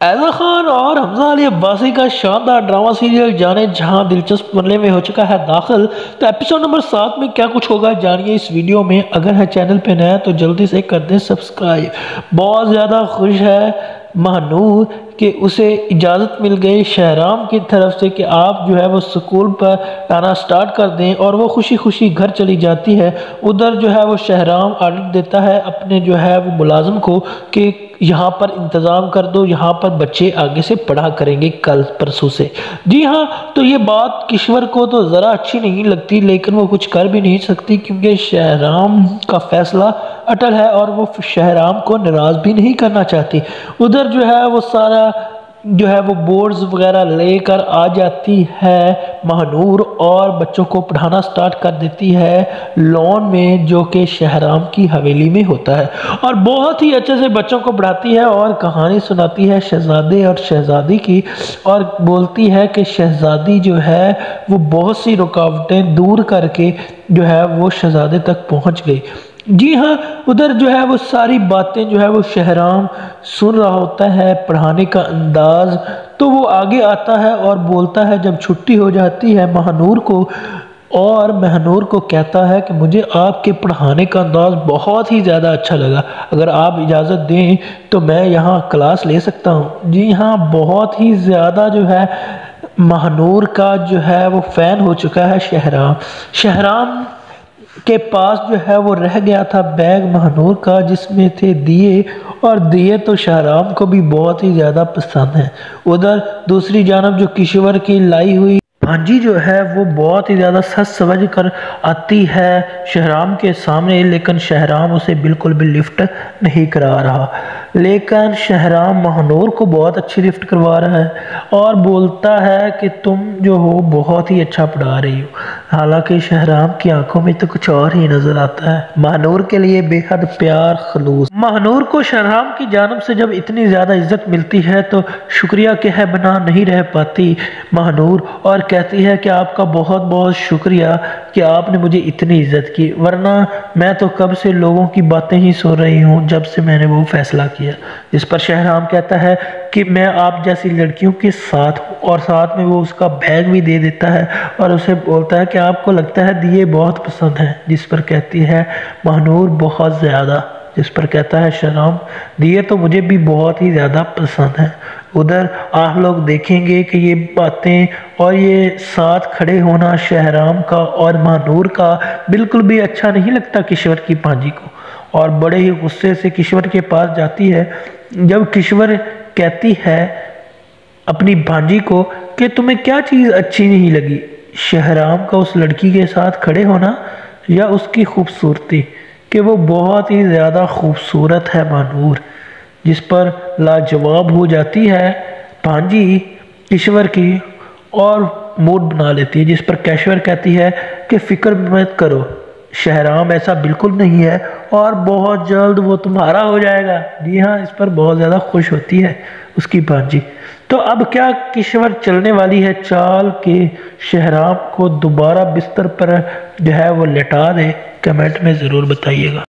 ऐजा खान और हमजा अली अब्बासी का शानदार ड्रामा सीरियल जाने जहाँ दिलचस्प मरले में हो चुका है दाखिल। तो एपिसोड नंबर सात में क्या कुछ होगा जानिए इस वीडियो में। अगर है चैनल पे नया तो जल्दी से कर दें सब्सक्राइब बहुत ज़्यादा खुश है। महानूर कि उसे इजाज़त मिल गई शहराम की तरफ़ से कि आप जो है वो स्कूल पर आना स्टार्ट कर दें और वो खुशी खुशी घर चली जाती है। उधर जो है वो शहराम आर्डर देता है अपने जो है वो मुलाजम को कि यहाँ पर इंतज़ाम कर दो, यहाँ पर बच्चे आगे से पढ़ा करेंगे कल परसों से। जी हाँ तो ये बात किश्वर को तो ज़रा अच्छी नहीं लगती, लेकिन वो कुछ कर भी नहीं सकती क्योंकि शहराम का फैसला अटल है और वो शहराम को नाराज़ भी नहीं करना चाहती। उधर जो है वो सारा जो है वो बोर्ड्स वगैरह लेकर आ जाती है, महानूर, और बच्चों को पढ़ाना स्टार्ट कर देती है लॉन में, जो कि शहराम की हवेली में होता है। और बहुत ही अच्छे से बच्चों को पढ़ाती है और कहानी सुनाती है शहजादे और शहजादी की, और बोलती है कि शहजादी जो है वो बहुत सी रुकावटें दूर करके जो है वो शहजादे तक पहुँच गई। जी हाँ उधर जो है वो सारी बातें जो है वो शहराम सुन रहा होता है, पढ़ाने का अंदाज तो वो आगे आता है और बोलता है, जब छुट्टी हो जाती है, महानूर को और महनूर को कहता है कि मुझे आपके पढ़ाने का अंदाज बहुत ही ज़्यादा अच्छा लगा। अगर आप इजाज़त दें तो मैं यहाँ क्लास ले सकता हूँ। जी हाँ बहुत ही ज़्यादा जो है महानूर का जो है वो फ़ैन हो चुका है शहराम। शहराम के पास जो है वो रह गया था बैग महानूर का, जिसमें थे दिए। और दिए तो शाहराम को भी बहुत ही ज़्यादा पसंद है। उधर दूसरी जानब जो किश्वर की लाई हुई भांजी जो है वो बहुत ही ज़्यादा सच समझ कर आती है शहराम के सामने, लेकिन शहराम उसे बिल्कुल भी लिफ्ट नहीं करा रहा। लेकिन शहराम महानूर को बहुत अच्छी लिफ्ट करवा रहा है और बोलता है कि तुम जो हो बहुत ही अच्छा पढ़ा रही हो। हालाँकि शहराम की आँखों में तो कुछ और ही नज़र आता है। महानूर के लिए बेहद प्यार खलूस। महानूर को शहराम की जानब से जब इतनी ज़्यादा इज़्ज़त मिलती है तो शुक्रिया के है बना नहीं रह पाती। महानूर और कहती है कि आपका बहुत बहुत शुक्रिया कि आपने मुझे इतनी इज़्ज़त की, वरना मैं तो कब से लोगों की बातें ही सुन रही हूँ, जब से मैंने वो फैसला किया। जिस पर शहराम कहता है कि मैं आप जैसी लड़कियों के साथ और साथ में वो उसका बैग भी दे देता है और उसे बोलता है कि आपको लगता है दिए बहुत पसंद हैं, जिस पर कहती है, महानूर बहुत ज़्यादा। जिस पर कहता है, शराम। दिए तो मुझे भी बहुत ही ज़्यादा पसंद है। उधर आप लोग देखेंगे कि ये बातें और ये साथ खड़े होना शहराम का और महानूर का बिल्कुल भी अच्छा नहीं लगता किश्वर की पांजी को। और बड़े ही गुस्से से किश्वर के पास जाती है। जब किश्वर कहती है अपनी भांजी को कि तुम्हें क्या चीज़ अच्छी नहीं लगी? शहराम का उस लड़की के साथ खड़े होना या उसकी खूबसूरती, कि वो बहुत ही ज़्यादा खूबसूरत है मानूर, जिस पर लाजवाब हो जाती है भांजी ईश्वर की और मूड बना लेती है, जिस पर कैश्वर कहती है कि फ़िक्र मत करो शहराम ऐसा बिल्कुल नहीं है और बहुत जल्द वो तुम्हारा हो जाएगा। जी हाँ इस पर बहुत ज़्यादा खुश होती है उसकी भांजी तो अब क्या किश्वर चलने वाली है? चाल के शहराब को दोबारा बिस्तर पर जो है वो लेटा दे। कमेंट में ज़रूर बताइएगा।